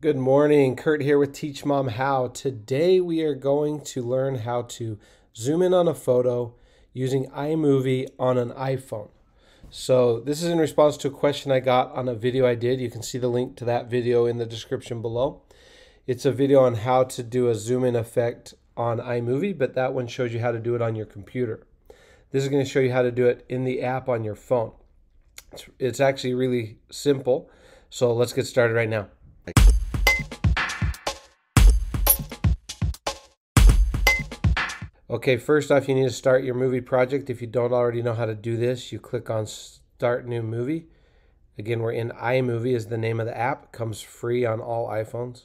Good morning, Kurt here with Teach Mom How. Today we are going to learn how to zoom in on a photo using iMovie on an iPhone. So this is in response to a question I got on a video I did. You can see the link to that video in the description below. It's a video on how to do a zoom in effect on iMovie, but that one shows you how to do it on your computer. This is going to show you how to do it in the app on your phone. It's, it's actually really simple. So let's get started right now. Okay, first off, you need to start your movie project. If you don't already know how to do this, you click on Start New Movie. Again, we're in iMovie is the name of the app. Comes free on all iPhones.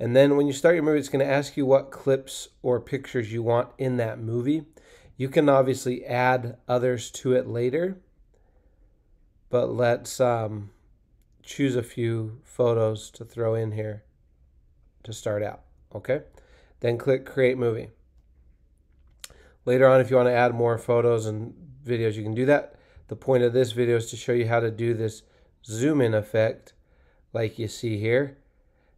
And then when you start your movie, it's going to ask you what clips or pictures you want in that movie. You can obviously add others to it later, but let's um, choose a few photos to throw in here to start out. Okay then click Create Movie. Later on, if you want to add more photos and videos, you can do that. The point of this video is to show you how to do this zoom in effect like you see here.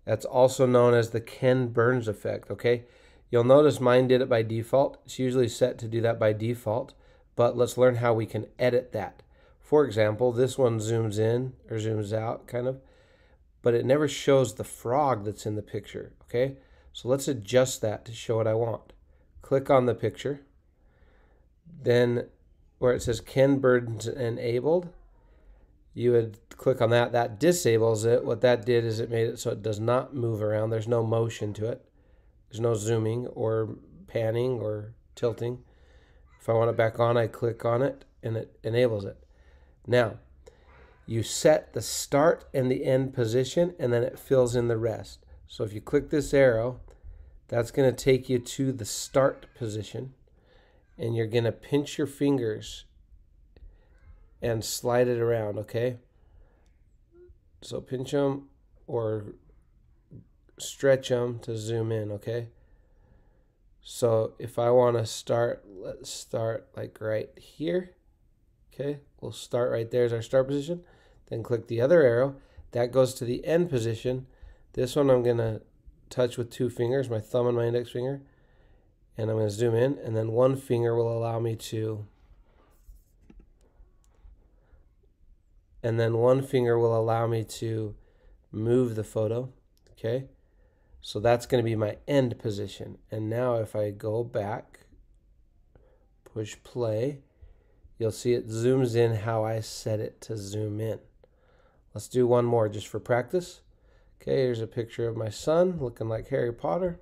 That's also known as the Ken Burns effect, okay? You'll notice mine did it by default. It's usually set to do that by default, but let's learn how we can edit that. For example, this one zooms in or zooms out kind of, but it never shows the frog that's in the picture, okay? So let's adjust that to show what I want. Click on the picture. Then where it says Ken Burns enabled, you would click on that. That disables it. What that did is it made it so it does not move around. There's no motion to it. There's no zooming or panning or tilting. If I want it back on, I click on it and it enables it. Now, you set the start and the end position and then it fills in the rest. So if you click this arrow, that's going to take you to the start position. And you're going to pinch your fingers and slide it around, okay? So pinch them or stretch them to zoom in, okay? So if I want to start, let's start like right here. Okay, we'll start right there as our start position. Then click the other arrow. That goes to the end position. This one I'm going to touch with two fingers, my thumb and my index finger. And I'm going to zoom in. And then one finger will allow me to... And then one finger will allow me to move the photo. Okay. So that's going to be my end position. And now if I go back, push play, you'll see it zooms in how I set it to zoom in. Let's do one more just for practice. Okay, here's a picture of my son looking like Harry Potter.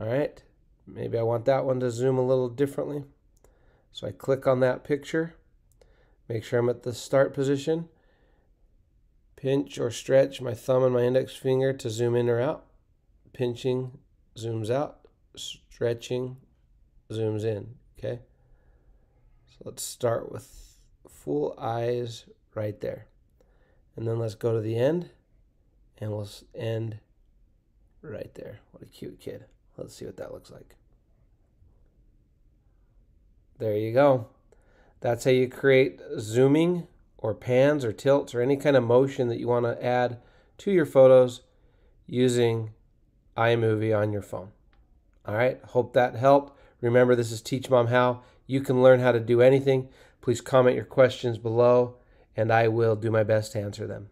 All right, maybe I want that one to zoom a little differently. So I click on that picture, make sure I'm at the start position, pinch or stretch my thumb and my index finger to zoom in or out. Pinching zooms out, stretching zooms in, okay? So let's start with full eyes right there. And then let's go to the end and we'll end right there. What a cute kid. Let's see what that looks like. There you go. That's how you create zooming or pans or tilts or any kind of motion that you want to add to your photos using iMovie on your phone. All right, hope that helped. Remember, this is Teach Mom How. You can learn how to do anything. Please comment your questions below, and I will do my best to answer them.